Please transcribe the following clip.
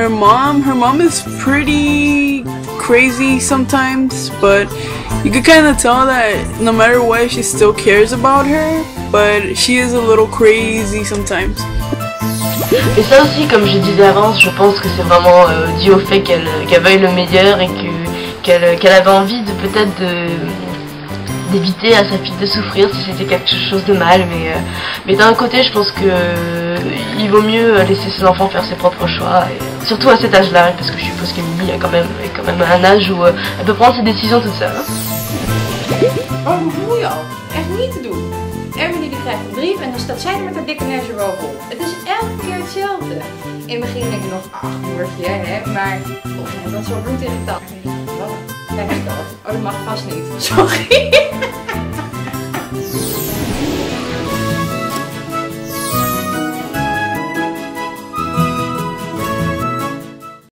Her mom, her mom is pretty crazy sometimes, but you could kind of tell that no matter what, she still cares about her, but she is a little crazy sometimes. Et ça aussi, comme je disais avant, je pense que c'est vraiment euh, dû au fait qu'elle qu veuille le meilleur et qu'elle qu avait envie de peut-être d'éviter à sa fille de souffrir si c'était quelque chose de mal. Mais, euh, mais d'un côté, je pense que il vaut mieux laisser ses enfants faire ses propres choix, et, surtout à cet âge-là, parce que je suppose que Mimi a quand même, est quand même un âge où euh, elle peut prendre ses décisions toute seule. Hein. Emily die krijgt een brief en dan staat zij er met haar dikke neus bovenop. Het is elke keer hetzelfde. In het begin denk ik nog, ach moertje, hè, maar oh, dat zo bloedirritant. Wat? Kijk eens dat. Oh, dat mag vast niet. Sorry.